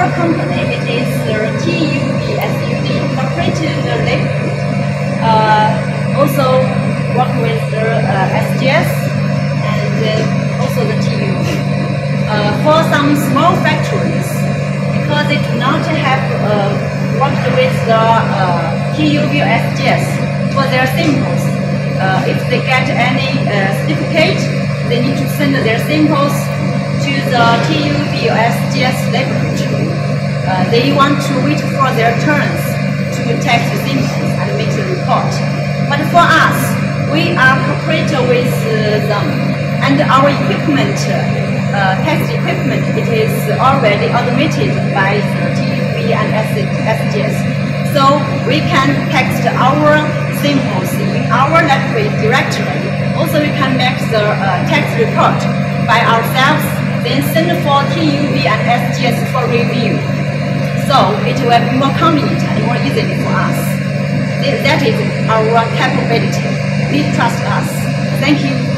our company it is the TUV SUD Incorporated Liquid. Uh, also work with the uh, SGS and uh, also the TUV. Uh, for some small factories, because they do not have uh, worked with the uh, or SGS for their samples, uh, if they get any uh, certificate, they need to send their samples to the or SGS laboratory. Uh, they want to wait for their turns to take the samples and make the report. But for us, we are cooperating with uh, them, and our equipment, uh, test equipment, it is already automated by TUV and SGS. So we can text our samples in our library directly. Also, we can make the uh, text report by ourselves, then send for TUV and SGS for review. So it will be more convenient and more easily for us. That is our capability. Please trust us. Thank you.